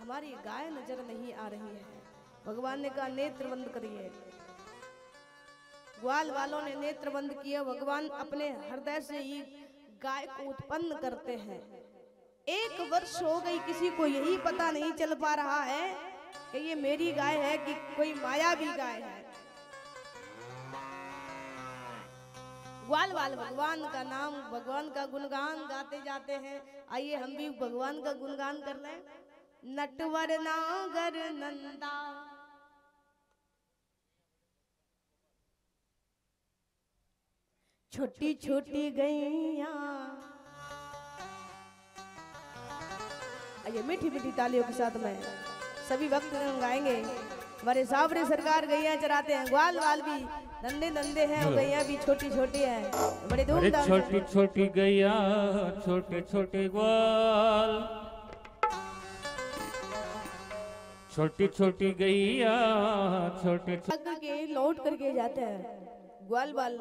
हमारी गाय नज़र नहीं आ रही है। भगवान ने कहा, नेत्र बंद करिए। ग्वाल वालों ने नेत्र बंद किया। भगवान अपने हृदय से ही गाय को उत्पन्न करते हैं। एक वर्ष हो गई, किसी को यही पता नहीं चल पा रहा है कि ये मेरी गाय है कि कोई माया भी गाय है। ग्वाल वाल भगवान का नाम, भगवान का गुणगान गाते जाते हैं। आइए हम भी भगवान का गुणगान कर लें। नटवर नागर नंदा। छोटी छोटी गैया। मीठी मीठी तालियों के साथ में सभी वक्त गाएँगे। हमारे सावरे सरकार गैया चराते हैं ग्वाल वाल भी धंधे धंधे हैं और गैया भी छोटी छोटी हैं। बड़े धूमधाम छोटी छोटी गैया छोटे छोटे ग्वाल। छोटी छोटी गैया, छोटे करके लौट करके जाते हैं। ग्वाल बाल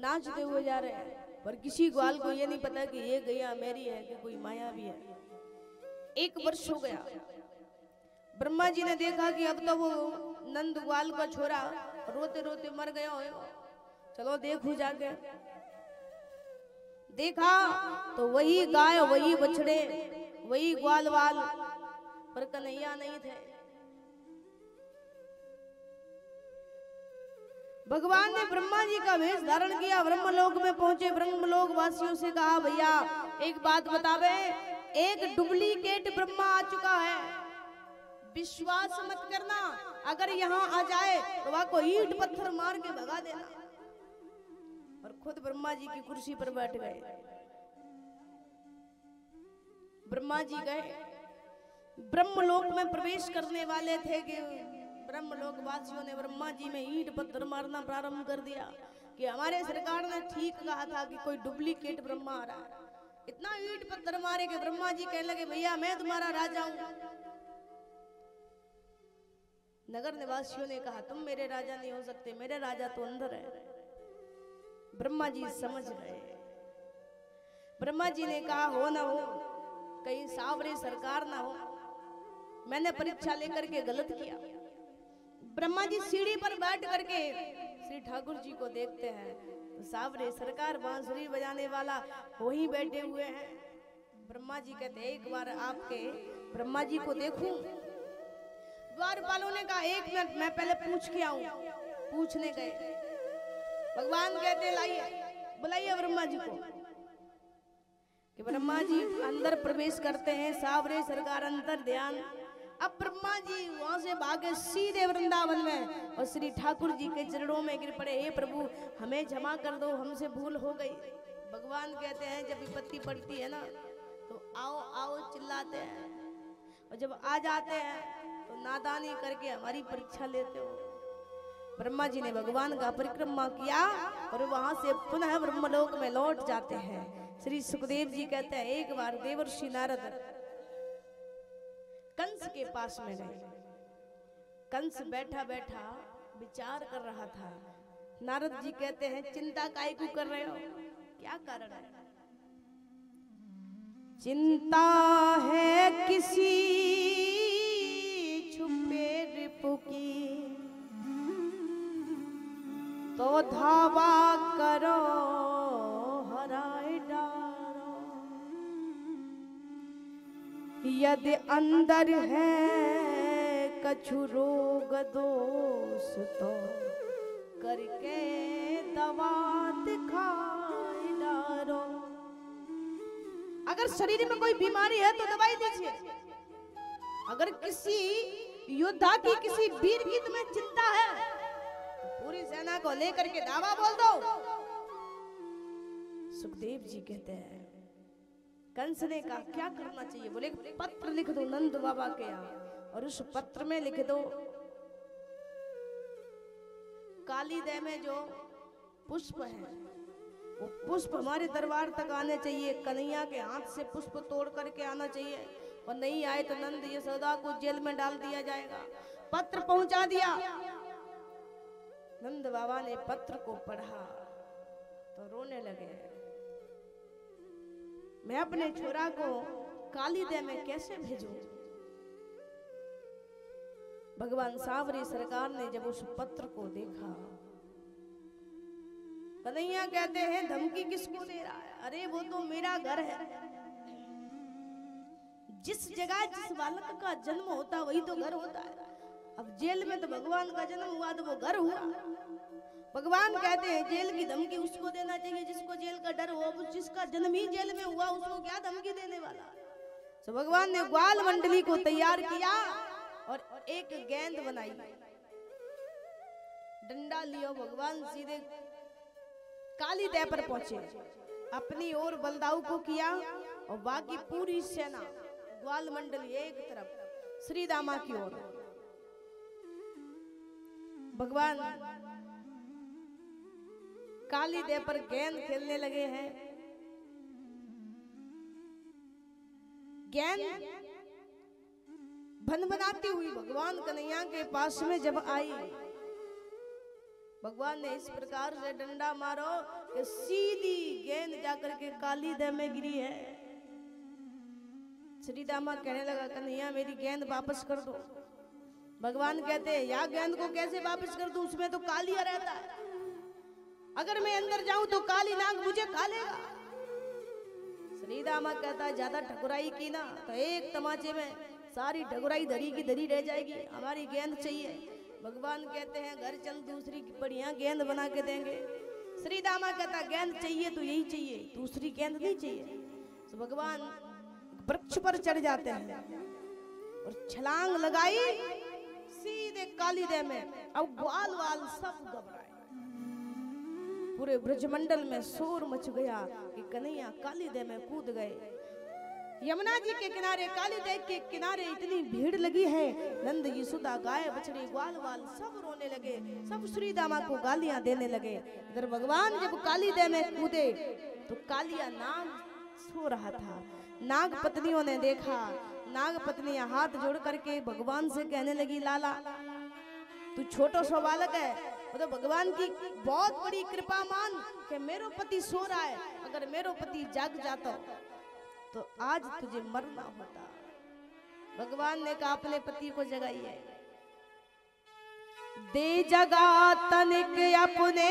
नाचते हुए जा रहे हैं। पर किसी ग्वाल को ये नहीं पता कि ये गैया मेरी है कि कोई माया भी है। एक वर्ष हो गया। ब्रह्मा जी ने देखा कि अब तो वो नंद ग्वाल का छोरा रोते रोते मर गया होगा चलो देखू जाके। देखा तो वही गाय, वही बछड़े, वही ग्वाल वाल पर कन्हैया नहीं थे। भगवान ने ब्रह्मा जी का वेश धारण किया, ब्रह्मलोक में पहुँचे। ब्रह्मलोक वासियों से कहा, भैया, एक बात बतावे, एक डुप्लीकेट ब्रह्मा आ चुका है। विश्वास मत करना, अगर यहाँ आ जाए तो वह को ईट पत्थर मार के भगा देना। और खुद ब्रह्मा जी की कुर्सी पर बैठ गए। ब्रह्मा जी गए। ब्रह्मलोक में प्रवेश करने वाले थे कि ब्रह्मलोक वासियों ने ब्रह्मा जी में ईंट पत्थर मारना प्रारंभ कर दिया कि हमारे सरकार ने ठीक कहा था कि कोई डुप्लीकेट ब्रह्मा आ रहा है। इतना ईट पत्थर मारे कि ब्रह्मा जी कहने लगे, भैया, मैं तुम्हारा राजा हूँ। नगर निवासियों ने कहा, तुम मेरे राजा नहीं हो सकते, मेरे राजा तो अंदर है। ब्रह्मा जी समझ गए। ब्रह्मा जी ने कहा, हो ना हो, कहीं सावरे सरकार ना हो मैंने परीक्षा लेकर के गलत किया। ब्रह्मा जी सीढ़ी पर बैठ करके श्री ठाकुर जी को देखते हैं। सावरे सरकार बांसुरी बजाने वाला वहीं बैठे हुए हैं। ब्रह्मा जी कहते, एक बार आपके ब्रह्मा जी को देखूँ? द्वारपालों ने कहा, एक मिनट, मैं पहले पूछ के आऊँ। पूछने गए। भगवान कहते, लाइए, बुलाइए ब्रह्मा जी को। कि ब्रह्मा जी अंदर प्रवेश करते हैं, सावरे सरकार अंतर ध्यान। अब ब्रह्मा जी वहाँ से भागे सीधे वृंदावन में और श्री ठाकुर जी के चरणों में गिर पड़े, हे प्रभु, हमें क्षमा कर दो, हमसे भूल हो गई। भगवान कहते हैं, जब विपत्ति पड़ती है ना तो आओ आओ, चिल्लाते हैं। और जब आ जाते हैं तो नादानी करके हमारी परीक्षा लेते हो। ब्रह्मा जी ने भगवान का परिक्रमा किया और वहाँ से पुनः ब्रह्मलोक में लौट जाते हैं। श्री सुखदेव जी कहते हैं, एक बार देवर्षि नारद कंस के पास में गए कंस बैठा बैठा विचार कर रहा था। नारद जी कहते हैं, चिंता काय को कर रहे हो? क्या कारण है? चिंता है किसी यदि अंदर है कछु रोग दोष तो करके दवा दिखाई डारो अगर शरीर में कोई बीमारी है तो दवाई दीजिए। अगर किसी योद्धा की किसी वीर की तुम्हें चिंता है तो पूरी सेना को लेकर के दावा बोल दो। सुखदेव जी कहते हैं कंस ने कहा क्या करना चाहिए? बोले, पत्र लिख दो, नंद बाबा के यहाँ। और उस पत्र में लिख दो, काली दह में जो पुष्प है, वो पुष्प हमारे दरबार तक आने चाहिए, कन्हैया के हाथ से पुष्प तोड़ करके आना चाहिए। और नहीं आए तो नंद ये यशोदा को जेल में डाल दिया जाएगा। पत्र पहुँचा दिया। नंद बाबा ने पत्र को पढ़ा तो रोने लगे। मैं अपने छोरा को काली दे में कैसे भेजू? भगवान सावरी सरकार ने जब उस पत्र को देखा, कन्हैया कहते हैं, धमकी किसको दे रहा है? अरे, वो तो मेरा घर है। जिस जगह जिस बालक का जन्म होता, वही तो घर होता है। अब जेल में तो भगवान का जन्म हुआ तो वो घर हुआ। भगवान कहते हैं, जेल की धमकी उसको देना चाहिए, जिसको जेल का डर हो जिसका जन्म ही जेल में हुआ, उसको क्या धमकी देने वाला? तो भगवान ने ग्वाल मंडली को तैयार किया और एक गेंद बनाई। डंडा लियो, भगवान सीधे काली दह पर पहुँचे। अपनी ओर बलदाऊ को किया और बाकी पूरी सेना, ग्वाल मंडली एक तरफ़ श्री दामा की ओर। भगवान, काली देह पर गेंद खेलने लगे हैं। गेंद भन बनाती हुई भगवान कन्हैया के पास में जब आई, भगवान ने इस प्रकार से डंडा मारो कि सीधी गेंद जाकर के काली देह में गिरी है। श्री दामा कहने लगा, कन्हैया, मेरी गेंद वापस कर दो। भगवान कहते हैं, या गेंद को कैसे वापस कर दू? उसमें तो कालिया रहता है। अगर मैं अंदर जाऊँ तो काली नाग मुझे खा लेगा। श्री दामा कहता है, ज़्यादा ठकुराई की ना तो एक तमाचे में सारी ठकुराई धरी की धरी रह जाएगी। हमारी गेंद चाहिए। भगवान कहते हैं, घर चल, दूसरी बढ़िया गेंद बना के देंगे। श्री दामा कहता गेंद चाहिए तो यही चाहिए, दूसरी गेंद नहीं चाहिए। तो भगवान वृक्ष पर चढ़ जाते हैं और छलांग लगाई सीधे काली दे में अब ग्वाल वाल सब घबराए। पूरे ब्रजमंडल में शोर मच गया कि कन्हैया काली दे में कूद गए। यमुना जी के किनारे, काली दे के किनारे इतनी भीड़ लगी है। नंद यशोदा गाय बछड़ी ग्वाल वाल सब रोने लगे। सब श्री दामा को गालियाँ देने लगे। इधर भगवान जब काली दे में कूदे तो कालिया नाग सो रहा था। नाग पत्नियों ने देखा नाग पत्नियाँ हाथ जोड़ करके भगवान से कहने लगी, लाला, तू छोटो सो बालक है वो तो भगवान की बहुत बड़ी कृपा मान कि मेरो पति सो रहा है, अगर मेरो पति जाग जाता तो आज तुझे मरना होता। भगवान ने कहा, अपने पति को जगाई है। दे जगा तनिक अपने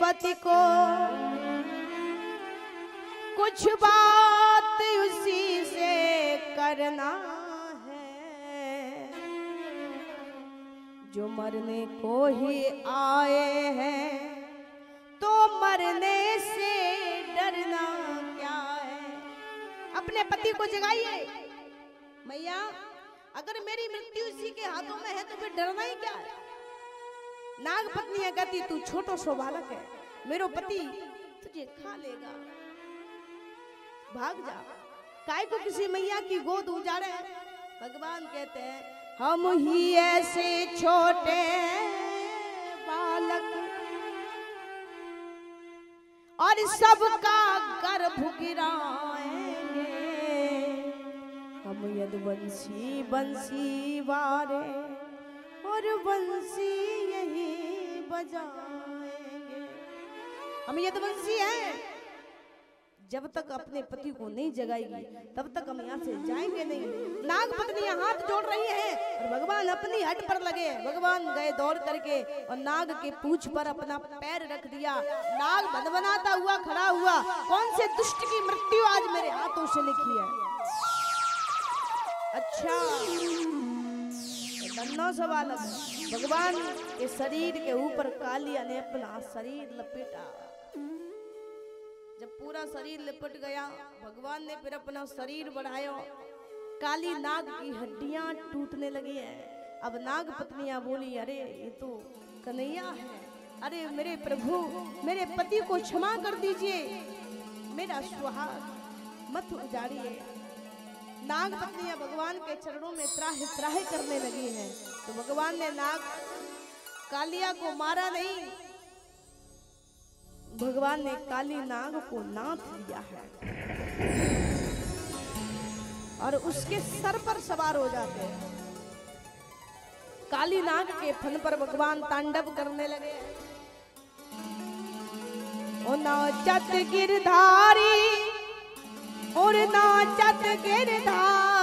पति को। कुछ बात उसी करना है। जो मरने को ही आए हैं तो मरने से डरना क्या है? अपने पति को जगाइए। मैया, अगर मेरी मृत्यु इसी के हाथों में है तो फिर डरना ही क्या है? नाग पत्नी कहती, तू छोटो सो बालक है। मेरो पति तुझे खा लेगा। भाग जा। काय को किसी मैया की गोद उजाड़े? भगवान कहते हैं हम ही ऐसे छोटे बालक और सबका गर्भ गिराएँगे। हम यदुवंशी बंसी वारे और बंसी यही बजाएँगे। हम यदुवंशी हैं? जब तक अपने पति को नहीं जगाएगी, तब तक हम यहाँ से जाएँगे नहीं। नाग पत्नियाँ हाथ जोड़ रही हैं और भगवान अपनी हट पर लगे भगवान गए दौड़ करके और नाग के पूछ पर अपना पैर रख दिया। नाग बनबनाता हुआ, खड़ा हुआ। कौन से दुष्ट की मृत्यु आज मेरे हाथों से लिखी है? अच्छा नन्ना सवाल भगवान के शरीर के ऊपर कालिया ने अपना शरीर लपेटा। जब पूरा शरीर लिपट गया, भगवान ने फिर अपना शरीर बढ़ाया। काली नाग की हड्डियाँ टूटने लगी है। अब नाग पत्नियाँ बोली, अरे, ये तो कन्हैया है। अरे, मेरे प्रभु, मेरे पति को क्षमा कर दीजिए। मेरा सुहाग मत उजाड़िए। नाग पत्नियाँ भगवान के चरणों में त्राह त्राह करने लगी हैं। तो भगवान ने नाग कालिया को मारा नहीं भगवान ने काली नाग को नाथ लिया है। और उसके सर पर सवार हो जाते हैं। काली नाग के फन पर भगवान तांडव करने लगे ओ नाचत गिरधारी, और नाचत गिरधारी।